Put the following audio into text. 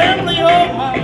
Assembly my